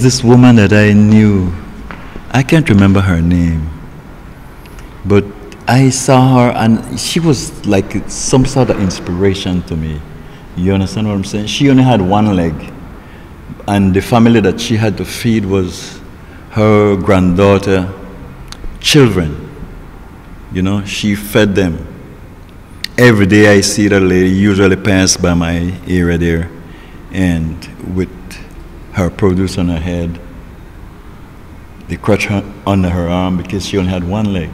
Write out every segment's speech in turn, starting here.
This woman that I knew, I can't remember her name, but I saw her and she was like some sort of inspiration to me. You understand what I'm saying? She only had one leg, and the family that she had to feed was her granddaughter, children. You know, she fed them. Every day I see that lady usually pass by my area there, and with her produce on her head, the crutch under her arm because she only had one leg.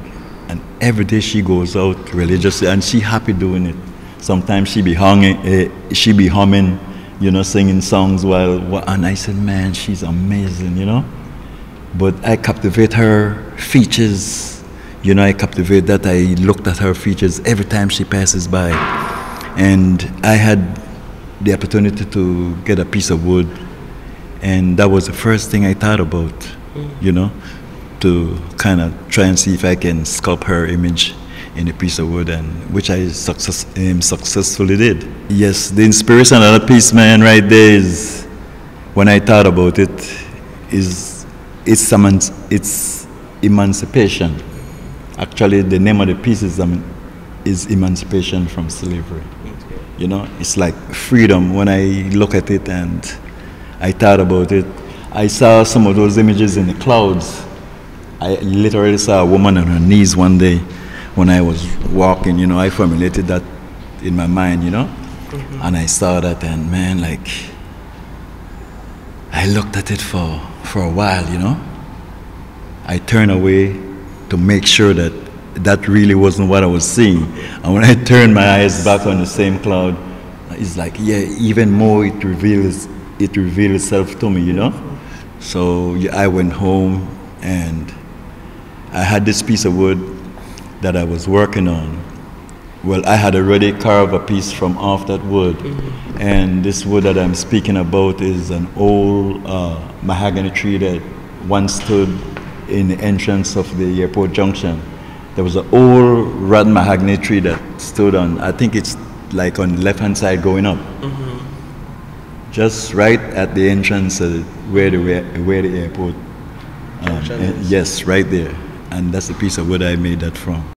And every day she goes out religiously, and she happy doing it. Sometimes she be humming, uh, she be humming, you know, singing songs while. And I said, man, she's amazing, you know. But I captivate her features, you know. I captivate that. I looked at her features every time she passes by, and I had the opportunity to get a piece of wood, and that was the first thing I thought about, you know to kind of try and see if I can sculpt her image in a piece of wood, and which I success, um, successfully did. Yes, the inspiration of that piece, man, right there is when I thought about it, is it's it's emancipation. Actually, the name of the piece is, um, is emancipation from slavery. You know, it's like freedom. When I look at it and I thought about it, I saw some of those images in the clouds I literally saw a woman on her knees one day when I was walking, you know, I formulated that in my mind, you know, mm-hmm. and I saw that and man, like, I looked at it for, for a while, you know. I turned away to make sure that that really wasn't what I was seeing. And when I turned my eyes back on the same cloud, it's like, yeah, even more it reveals, it revealed itself to me, you know. So yeah, I went home and I had this piece of wood that I was working on. Well, I had already carved a piece from off that wood, mm-hmm. and this wood that I'm speaking about is an old uh, mahogany tree that once stood in the entrance of the airport junction. There was an old red mahogany tree that stood on, I think it's like on the left hand side going up. Mm-hmm. Just right at the entrance where, the, where the airport. Um, yes, right there and that's the piece of wood I made that from.